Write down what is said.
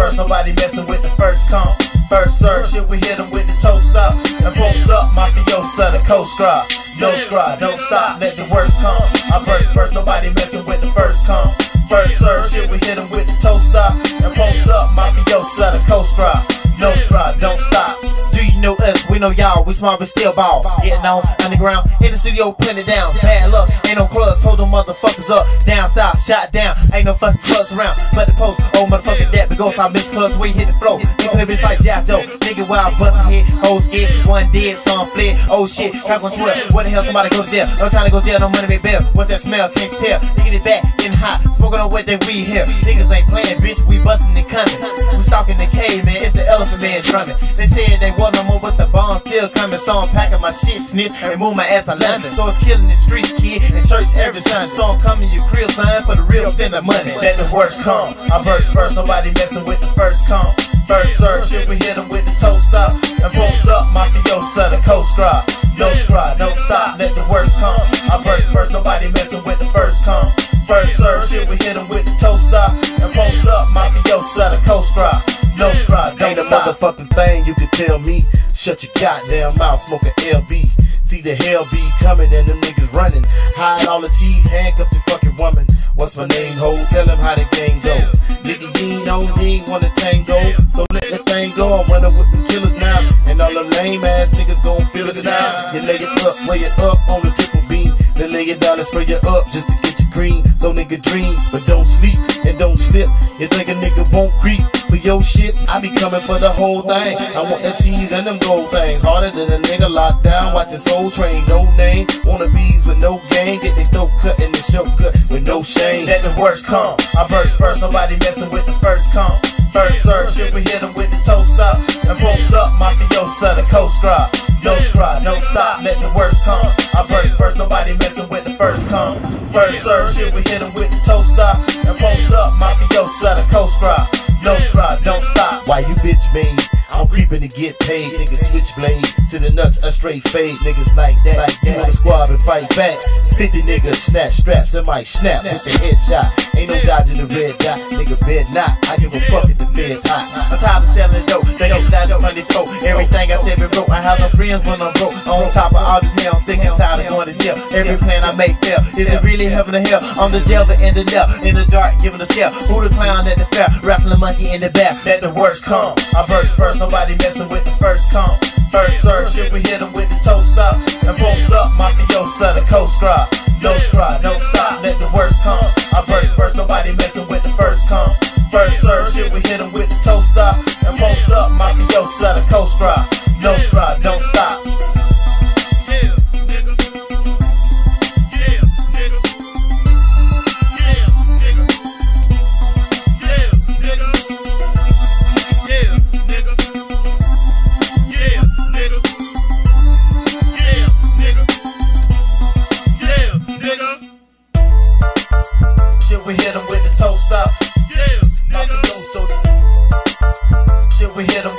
first, nobody messing with the first come. First serve, shit, we hit them with the toast up. And post up, mafiosa, the coast guard. No scrub, don't stop, let the worst come. I burst first, nobody messing with the first come. First serve, shit, we hit them with the toast up. And post up, mafiosa, the coast guard. No scrub, know us? We know y'all. We smart but still ball. Getting on underground in the studio, it down. Bad luck, ain't no clubs, Hold them motherfuckers up. Down south, shot down. Ain't no fucking clubs around. But the post, oh motherfucker, that because I miss clubs. We hit the flow. Looking a bitch like Jack Joe. Nigga wild bustin' head, whole scared. One dead, some fled. Oh shit, how on Twitter? What the hell? Somebody go to jail. No time to go to jail. No money make bail. What's that smell? Can't tell. Nigga it back, getting hot. Smoking on what they weed here. Niggas ain't playing, bitch. We bustin' and coming. We stalking the cave, man. It's the elephant man drumming. They said they want no more, but the bombs still coming. So I'm packing my shit, snitch, and move my ass to London. So it's killing the streets, kid, and church every Sunday. So I'm coming your crib, son, for the real send the money. Let the worst come. I burst first, nobody messing with the first come. First serve, shit, we hit them with the toast up. And post up, mafiosa, the coast guard. No scrub, don't stop, let the worst come. I burst first, nobody messing with the first come. First serve, shit, we hit them with the toast up. And post up, mafiosa, the coast guard. No scrub, don't Ain't a stop. motherfucking thing you can tell me. Shut your goddamn mouth, smoke a LB. See the hell be coming and them niggas running. Hide all the cheese, handcuff the fucking woman. What's my name, ho? Tell him how the gang go. Nigga, you ain't ain't wanna tango. So let that thing go. I'm running with the killers now. And all them lame ass niggas gon' feel us now. You lay it up, weigh it up on the triple beam. Then lay it down and spray it up just to get you green. So nigga dream, but don't sleep and don't slip. You think a nigga won't creep for your shit? I be coming for the whole thing. I want that cheese and them gold things. Harder than a nigga locked down, watching Soul Train. No name, wannabes with no game. Get their throat cut in the show cut with no shame. Let the worst come. I burst first, nobody messing with the first come. First serve, shit, we hit them with the toast up. And post up, mafiosa, the coast guard. No scrub, don't stop, let the worst come. I burst first, nobody messing with the first come. First serve, shit, we hit them with the toast up. And post up, mafiosa, the coast guard. Why bitch made? I'm creeping to get paid. Niggas switchblade to the nuts, a straight fade. Niggas like that. Like that. You wanna squab and fight back? 50 niggas snatch straps and might snap with the headshot. Ain't no dodging the red dot. Nigga bed not. I give a fuck if the feds hot. I'm tired of selling dope, they get that up on the throat. Everything I said been broke. I have no friends when I'm broke. On top of all this hell, I'm sick and tired of going to jail. Every plan I make fail. Is it really heaven or hell? I'm the devil in the left, in the dark, giving a scale. Who the clown at the fair? Wrestling monkey in the back. Let the worst come. I burst first, nobody messing with the first come. First serve, shit, we hit them with the toast up. And post up, mafiosa, the coast guard. No scrub, don't stop, let the worst come. I burst first, nobody messing with the first come. First serve, shit, we hit them with the toast up. And post up, mafiosa, the coast guard. Shit, we hit them with the toe stop. Yeah, nigga. Shit, we hit them.